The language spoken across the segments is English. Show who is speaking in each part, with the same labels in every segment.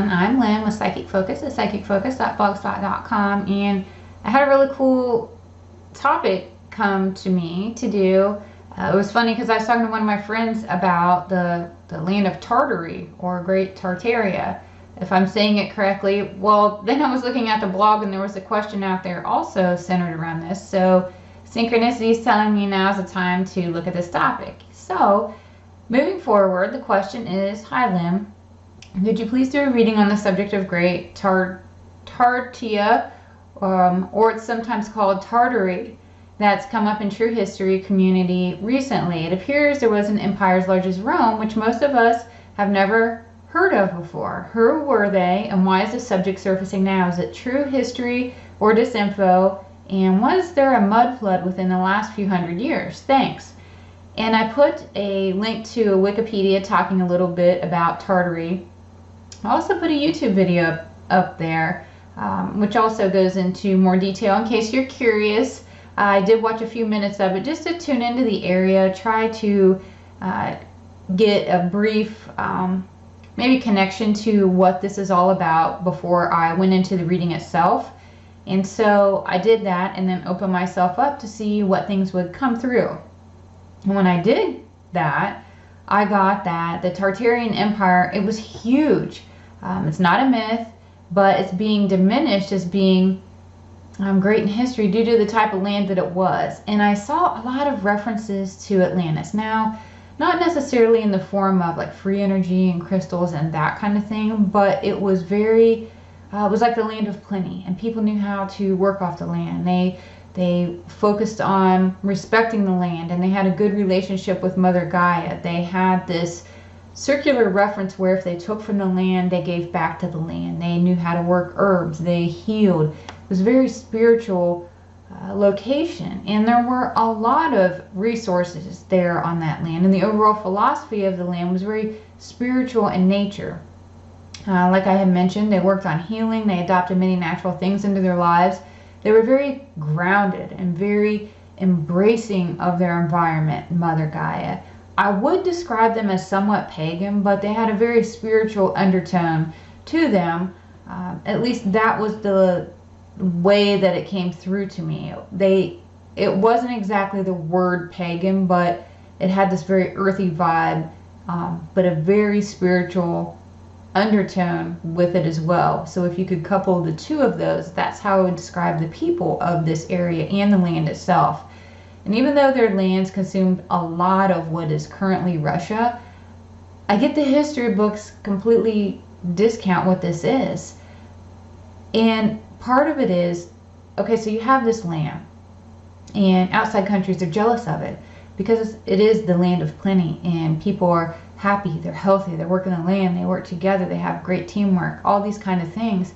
Speaker 1: everyone. I'm Lynn with Psychic Focus at psychicfocus.blogspot.com and I had a really cool topic come to me to do. Uh, it was funny because I was talking to one of my friends about the, the land of Tartary or Great Tartaria, if I'm saying it correctly. Well, then I was looking at the blog and there was a question out there also centered around this. So synchronicity is telling me now is the time to look at this topic. So moving forward, the question is, Hi Lynn, could you please do a reading on the subject of Great Tar Tartia, um, or it's sometimes called Tartary, that's come up in true history community recently? It appears there was an empire as large as Rome, which most of us have never heard of before. Who were they, and why is the subject surfacing now? Is it true history or disinfo? And was there a mud flood within the last few hundred years? Thanks. And I put a link to a Wikipedia talking a little bit about Tartary I also put a YouTube video up, there, um, which also goes into more detail in case you're curious. I did watch a few minutes of it just to tune into the area, try to uh, get a brief um, maybe connection to what this is all about before I went into the reading itself. And so I did that and then opened myself up to see what things would come through. And when I did that, I got that the Tartarian Empire, it was huge. Um, it's not a myth, but it's being diminished as being um, great in history due to the type of land that it was. And I saw a lot of references to Atlantis. Now, not necessarily in the form of like free energy and crystals and that kind of thing, but it was very, uh, it was like the land of plenty, and people knew how to work off the land. They they focused on respecting the land, and they had a good relationship with Mother Gaia. They had this circular reference where if they took from the land, they gave back to the land. They knew how to work herbs. They healed. It was a very spiritual uh, location. And there were a lot of resources there on that land. And the overall philosophy of the land was very spiritual in nature. Uh, like I had mentioned, they worked on healing. They adopted many natural things into their lives. They were very grounded and very embracing of their environment, Mother Gaia. I would describe them as somewhat pagan, but they had a very spiritual undertone to them. Uh, at least that was the way that it came through to me. They, it wasn't exactly the word pagan, but it had this very earthy vibe, um, but a very spiritual undertone with it as well. So if you could couple the two of those, that's how I would describe the people of this area and the land itself. And even though their lands consumed a lot of what is currently Russia, I get the history books completely discount what this is. And part of it is okay, so you have this land, and outside countries are jealous of it because it is the land of plenty, and people are happy, they're healthy, they're working the land, they work together, they have great teamwork, all these kind of things.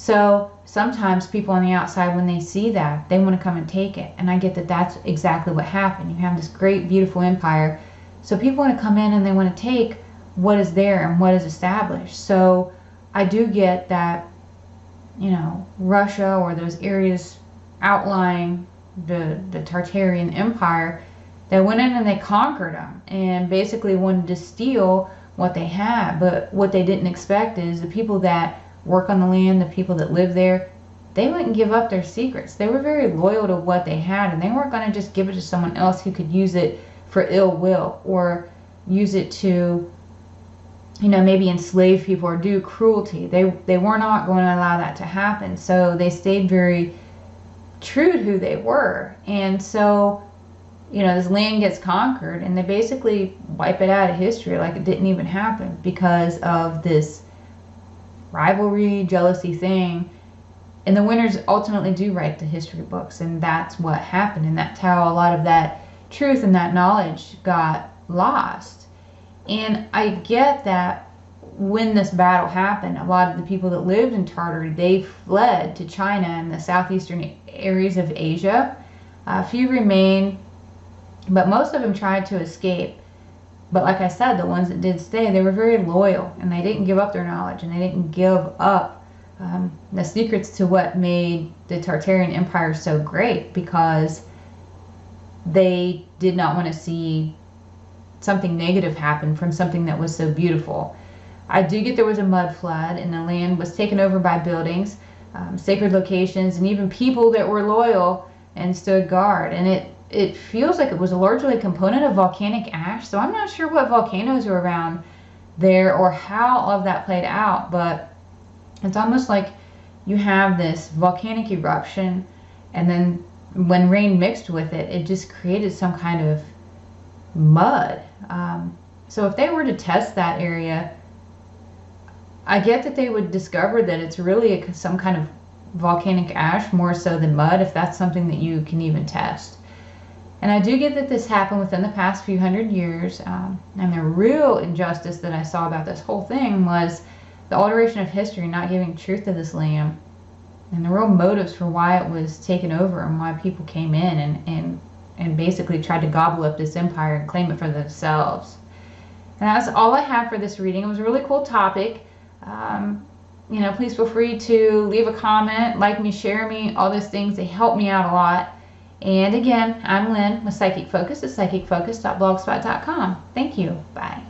Speaker 1: So sometimes people on the outside, when they see that, they want to come and take it. And I get that that's exactly what happened. You have this great, beautiful empire. So people want to come in and they want to take what is there and what is established. So I do get that, you know, Russia or those areas outlying the, the Tartarian Empire, they went in and they conquered them and basically wanted to steal what they had. But what they didn't expect is the people that work on the land, the people that live there, they wouldn't give up their secrets. They were very loyal to what they had, and they weren't going to just give it to someone else who could use it for ill will or use it to, you know, maybe enslave people or do cruelty. They they were not going to allow that to happen. So they stayed very true to who they were, and so. You know, this land gets conquered, and they basically wipe it out of history like it didn't even happen because of this rivalry, jealousy thing. And the winners ultimately do write the history books, and that's what happened, and that's how a lot of that truth and that knowledge got lost. And I get that when this battle happened, a lot of the people that lived in Tartary, they fled to China and the southeastern areas of Asia. A few remain, but most of them tried to escape. But like I said, the ones that did stay, they were very loyal and they didn't give up their knowledge and they didn't give up um, the secrets to what made the Tartarian Empire so great because they did not want to see something negative happen from something that was so beautiful. I do get there was a mud flood and the land was taken over by buildings, um, sacred locations, and even people that were loyal and stood guard. And it it feels like it was largely a component of volcanic ash. So I'm not sure what volcanoes are around there or how all of that played out, but it's almost like you have this volcanic eruption and then when rain mixed with it, it just created some kind of mud. Um, so if they were to test that area, I get that they would discover that it's really a, some kind of volcanic ash more so than mud, if that's something that you can even test. And I do get that this happened within the past few hundred years. Um, and the real injustice that I saw about this whole thing was the alteration of history, not giving truth to this land, and the real motives for why it was taken over and why people came in and, and, and basically tried to gobble up this empire and claim it for themselves. And that's all I have for this reading. It was a really cool topic. Um, you know, please feel free to leave a comment, like me, share me, all those things. They help me out a lot. And again, I'm Lynn with Psychic Focus at psychicfocus.blogspot.com. Thank you. Bye.